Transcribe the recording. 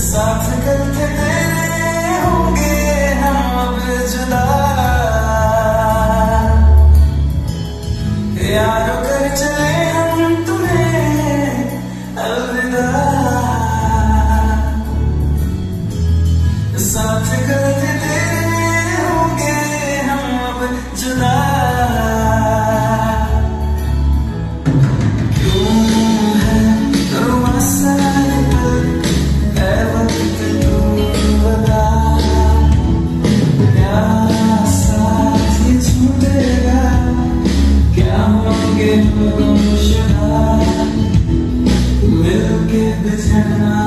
साथ कलते होंगे हम अब जुदा। कर चले हम तुम्हें अलविदा। साथ कर look at the time.